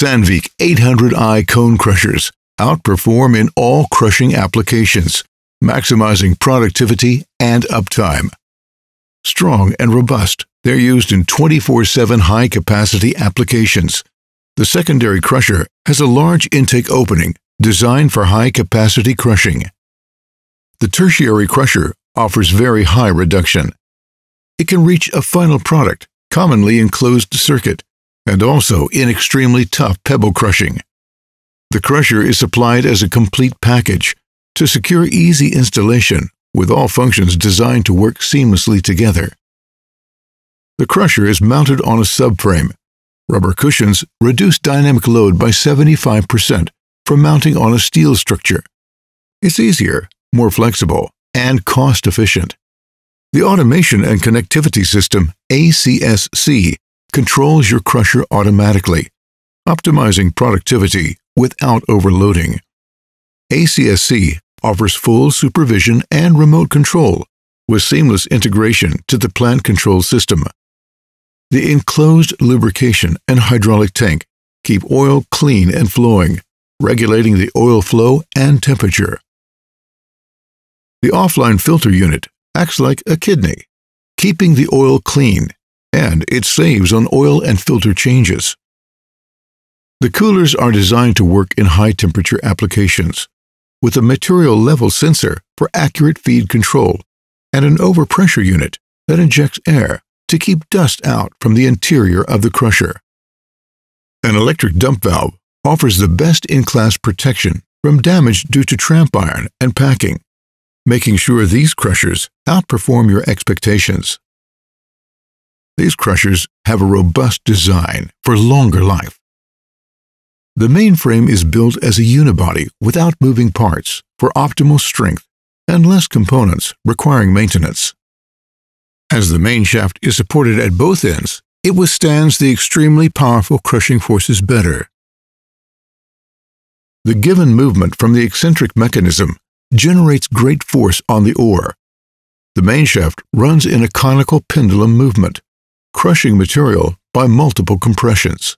Sandvik 800i cone crushers outperform in all crushing applications, maximizing productivity and uptime. Strong and robust, they're used in 24 7 high capacity applications. The secondary crusher has a large intake opening designed for high capacity crushing. The tertiary crusher offers very high reduction. It can reach a final product, commonly in closed circuit, and also in extremely tough pebble crushing. The crusher is supplied as a complete package to secure easy installation with all functions designed to work seamlessly together. The crusher is mounted on a subframe. Rubber cushions reduce dynamic load by 75% from mounting on a steel structure. It's easier, more flexible, and cost efficient. The Automation and Connectivity System, ACSC, controls your crusher automatically, optimizing productivity without overloading. ACSC offers full supervision and remote control with seamless integration to the plant control system. The enclosed lubrication and hydraulic tank keep oil clean and flowing, regulating the oil flow and temperature. The offline filter unit acts like a kidney, keeping the oil clean, and it saves on oil and filter changes. The coolers are designed to work in high temperature applications, with a material level sensor for accurate feed control and an overpressure unit that injects air to keep dust out from the interior of the crusher. An electric dump valve offers the best in class protection from damage due to tramp iron and packing, making sure these crushers outperform your expectations. These crushers have a robust design for longer life. The mainframe is built as a unibody without moving parts for optimal strength and less components requiring maintenance. As the main shaft is supported at both ends, it withstands the extremely powerful crushing forces better. The given movement from the eccentric mechanism generates great force on the ore. The main shaft runs in a conical pendulum movement, crushing material by multiple compressions.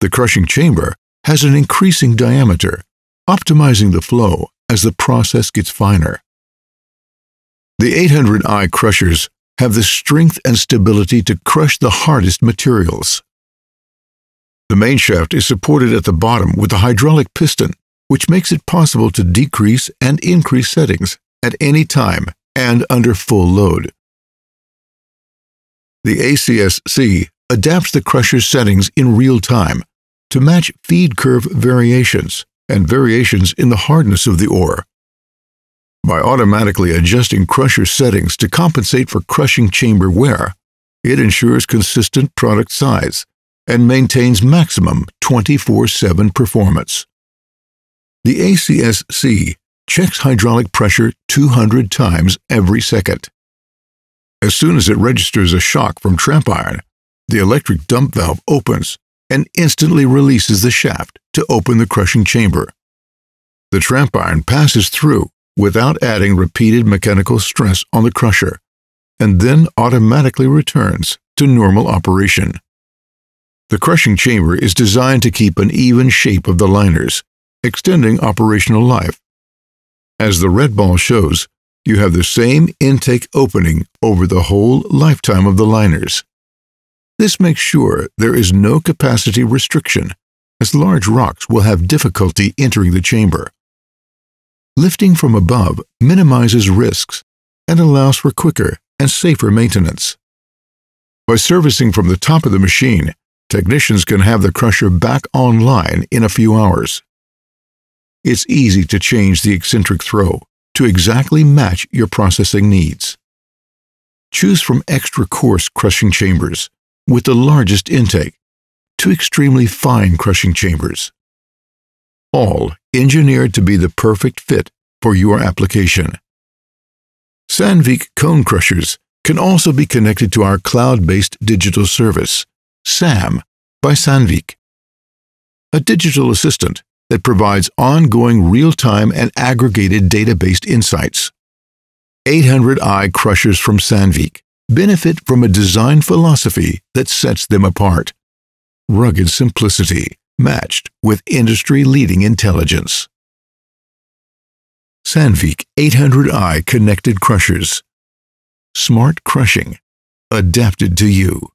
The crushing chamber has an increasing diameter, optimizing the flow as the process gets finer. The 800i crushers have the strength and stability to crush the hardest materials. The main shaft is supported at the bottom with a hydraulic piston, which makes it possible to decrease and increase settings at any time and under full load. The ACSC adapts the crusher's settings in real time to match feed curve variations and variations in the hardness of the ore by automatically adjusting crusher settings to compensate for crushing chamber wear, it ensures consistent product size and maintains maximum 24-7 performance. The ACSC checks hydraulic pressure 200 times every second. As soon as it registers a shock from tramp iron, the electric dump valve opens and instantly releases the shaft to open the crushing chamber. The tramp iron passes through without adding repeated mechanical stress on the crusher, and then automatically returns to normal operation. The crushing chamber is designed to keep an even shape of the liners, extending operational life. As the red ball shows, you have the same intake opening over the whole lifetime of the liners. This makes sure there is no capacity restriction, as large rocks will have difficulty entering the chamber. Lifting from above minimizes risks and allows for quicker and safer maintenance. By servicing from the top of the machine, technicians can have the crusher back online in a few hours. It's easy to change the eccentric throw to exactly match your processing needs. Choose from extra coarse crushing chambers with the largest intake to extremely fine crushing chambers all engineered to be the perfect fit for your application. Sandvik cone crushers can also be connected to our cloud-based digital service, SAM, by Sandvik. A digital assistant that provides ongoing real-time and aggregated data-based insights. 800i crushers from Sandvik benefit from a design philosophy that sets them apart. Rugged simplicity matched with industry-leading intelligence. Sandvik 800i Connected Crushers. Smart crushing. Adapted to you.